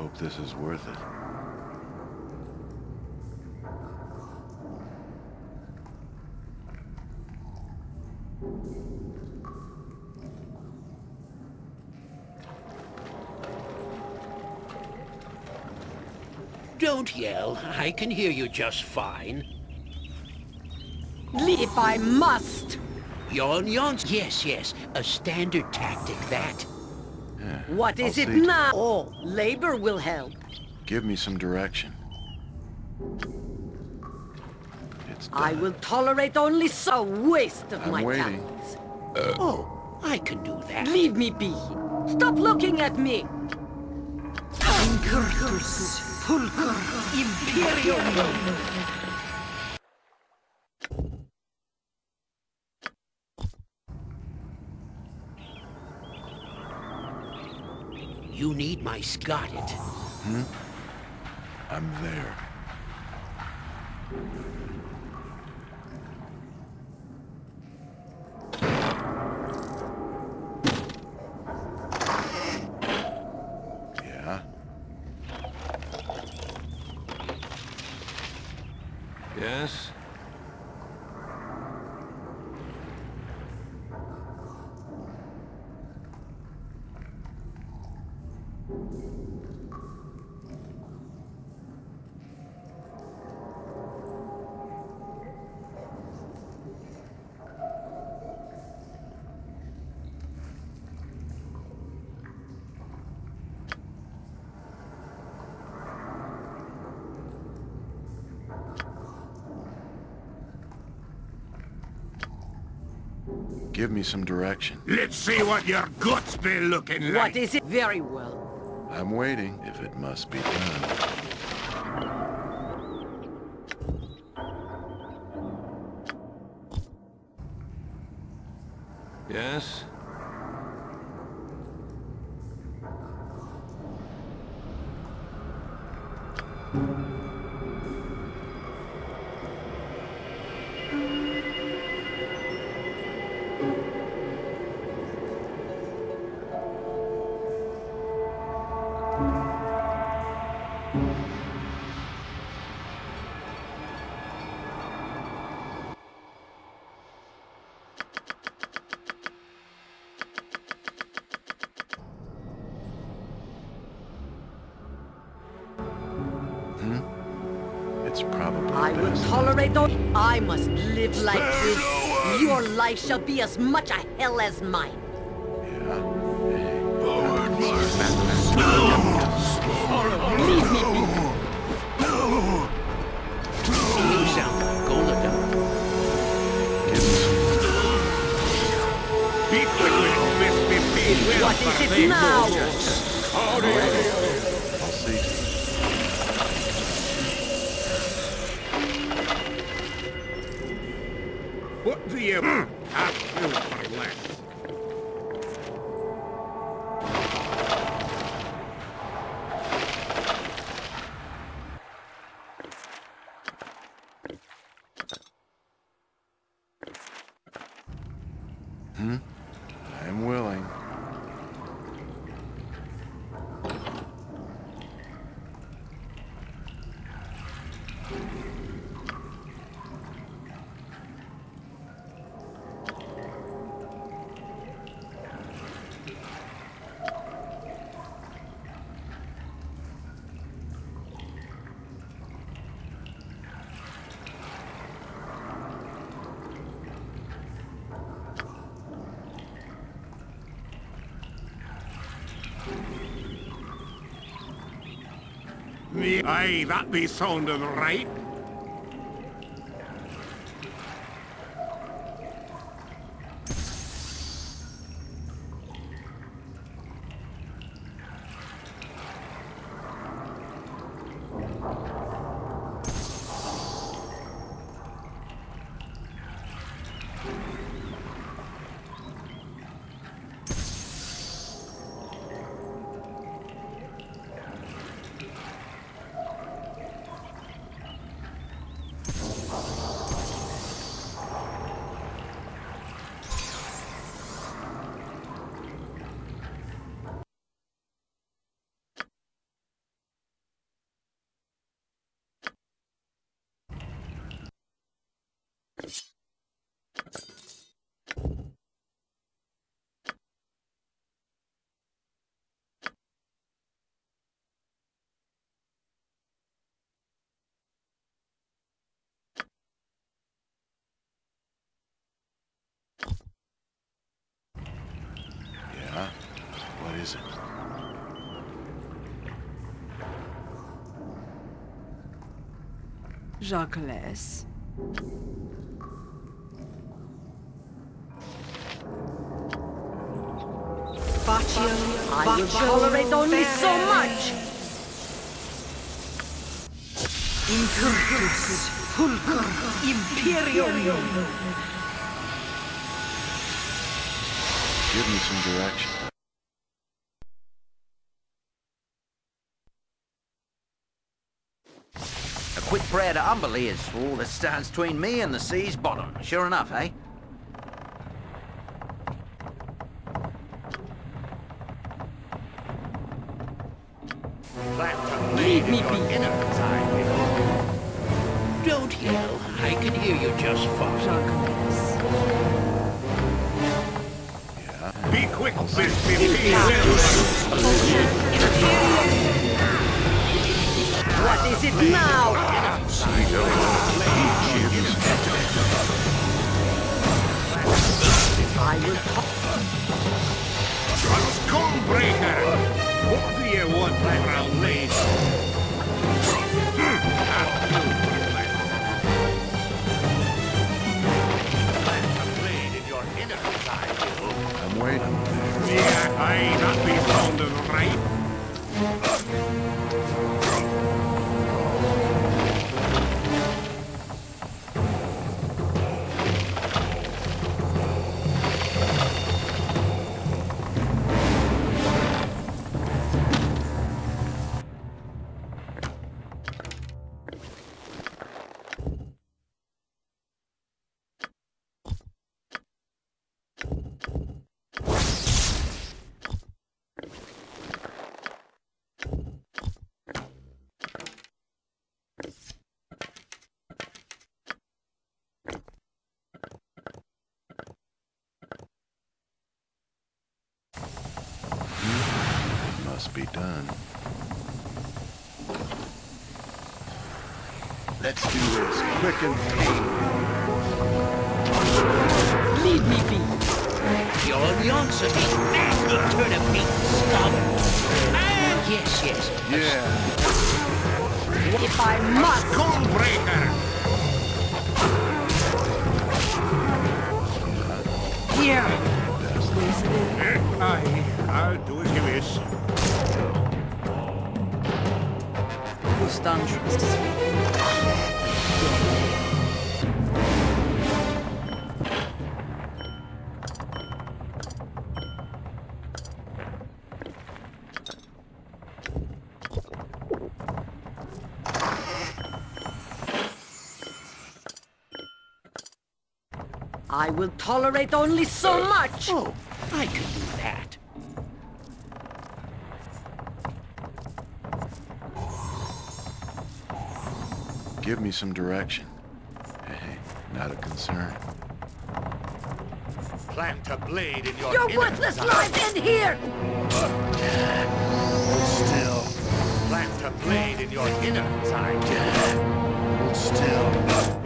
hope this is worth it. Don't yell. I can hear you just fine. If I must. Yawn, yawns. Yes, yes. A standard tactic, that. Yeah, What is I'll it now? Oh, labor will help. Give me some direction. It's done. I will tolerate only so waste of I'm my waiting. talents. Uh. Oh, I can do that. Leave me be. Stop looking at me. Incurtus, pulcrum, imperium. Need my Scotted. Hmm? I'm there. Yeah? Yes? Give me some direction. Let's see what your guts be looking like. What is it? Very well. I'm waiting, if it must be done. Yes? It's probably I will tolerate those. I must live like this. Your life shall be as much a hell as mine. Yeah? Hey, Leave me be. You sound like Golodon. give me some... Be quick with it, Miss Fifteen. We'll What start is it things now? What do you for less? I'm willing. Me, aye, that be sounding right. Is it? Jacques Less. Faccio, I will tolerate only so much. Incurtus, pulcrum, imperium. Give me some direction. A quick prayer to Umberlee is all that stands between me and the sea's bottom. Sure enough, eh? Plant a blade in your inner. Don't yell. I can hear you just fine. Jacques Less. This quick and painless. leave me be. Your answer is back, turnip scum. Ah, yes, yes. Yeah. If I must. Here. Aye, I'll do as you wish. Constantius. I will tolerate only so much. Oh, I can do that. Give me some direction. Hey, not a concern. Plant a blade in your Your inner worthless side. lives end here. Hold still. Plant a blade in your inner side. Hold still.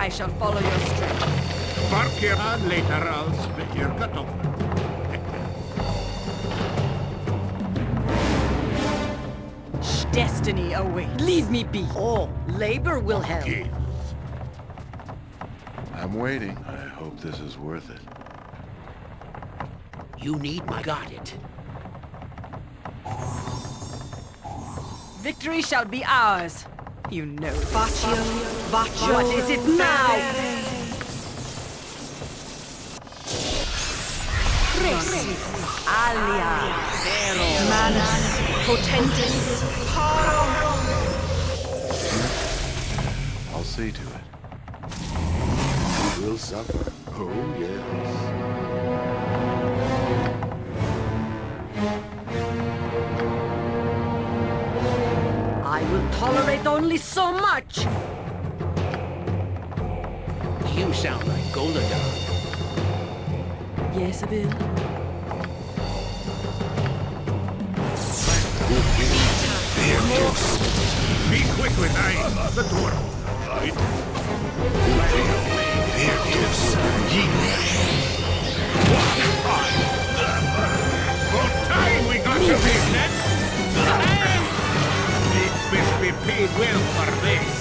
I shall follow your strength. Bark here and later I'll split your gut open. Destiny awaits. Leave me be. All labor will help. Yes. I'm waiting. I hope this is worth it. You need my got it. Victory shall be ours. You know. Faccio, Faccio. What is it now? Alia. Manus. Potentis. Paro. I'll see to it. You will suffer. Oh, yes. I will tolerate only so much. You sound like Golodar. Yes, Abel. Be quick with I. The door. Right. time. For time we got your business. It will be paid well for this.